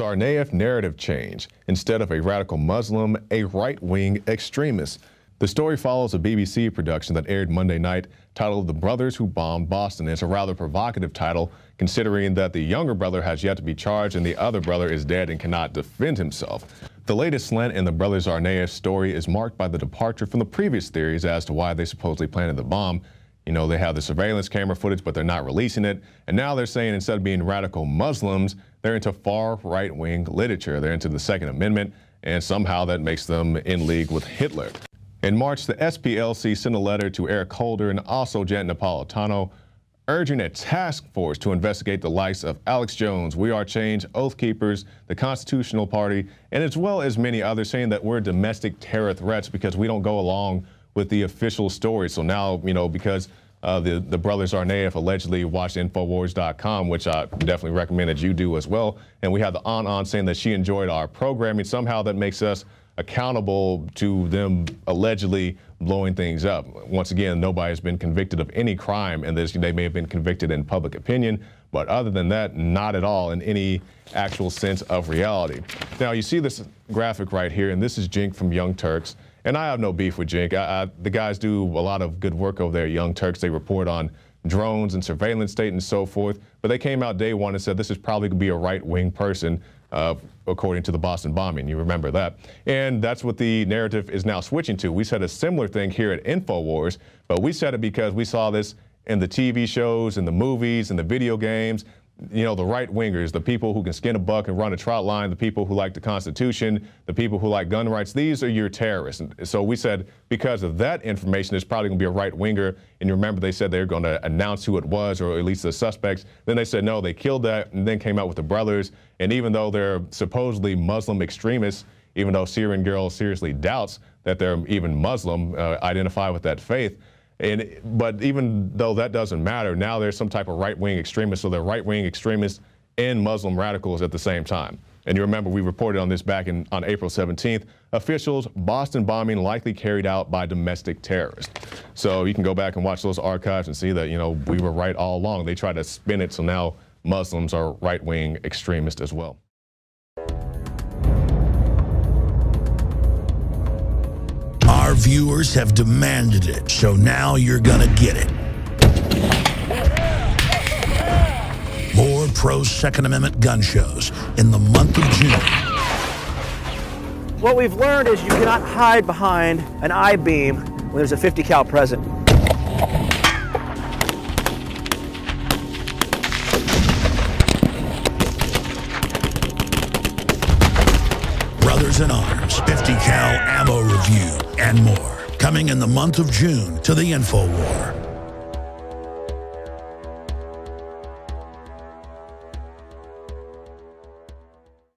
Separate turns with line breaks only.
Tsarnaev narrative change. Instead of a radical Muslim, a right wing extremist. The story follows a BBC production that aired Monday night titled The Brothers Who Bombed Boston. It's a rather provocative title considering that the younger brother has yet to be charged and the other brother is dead and cannot defend himself. The latest slant in the brothers Tsarnaev story is marked by the departure from the previous theories as to why they supposedly planted the bomb. You know, they have the surveillance camera footage, but they're not releasing it. And now they're saying instead of being radical Muslims, they're into far right wing literature. They're into the Second Amendment, and somehow that makes them in league with Hitler. In March, the SPLC sent a letter to Eric Holder and also Janet Napolitano urging a task force to investigate the likes of Alex Jones, We Are Change, Oath Keepers, the Constitutional Party, and as well as many others saying that we're domestic terror threats because we don't go along with the official story. So now, you know, because uh, the, the brothers Tsarnaev allegedly watched Infowars.com, which I definitely recommend that you do as well. And we have the On On saying that she enjoyed our programming. Somehow that makes us accountable to them allegedly blowing things up. Once again, nobody has been convicted of any crime, and this, they may have been convicted in public opinion, but other than that, not at all in any actual sense of reality. Now, you see this graphic right here, and this is Cenk from Young Turks. And I have no beef with Cenk. I, I, the guys do a lot of good work over there Young Turks. They report on drones and surveillance state and so forth. But they came out day one and said this is probably going to be a right wing person, uh, according to the Boston bombing. You remember that. And that's what the narrative is now switching to. We said a similar thing here at InfoWars, but we said it because we saw this in the TV shows, in the movies, in the video games you know, the right wingers, the people who can skin a buck and run a trot line, the people who like the Constitution, the people who like gun rights, these are your terrorists. And so we said because of that information, there's probably going to be a right winger. And you remember they said they were going to announce who it was or at least the suspects. Then they said no, they killed that and then came out with the brothers. And even though they're supposedly Muslim extremists, even though Syrian Girl seriously doubts that they're even Muslim, uh, identify with that faith, and, but even though that doesn't matter, now there's some type of right-wing extremists, so they're right-wing extremists and Muslim radicals at the same time. And you remember we reported on this back in, on April 17th. Officials, Boston bombing likely carried out by domestic terrorists. So you can go back and watch those archives and see that, you know, we were right all along. They tried to spin it so now Muslims are right-wing extremists as well.
Viewers have demanded it, so now you're gonna get it. More pro Second Amendment gun shows in the month of June.
What we've learned is you cannot hide behind an I-beam when there's a 50 cal present.
In Arms 50 cal ammo review and more. Coming in the month of June to the InfoWar.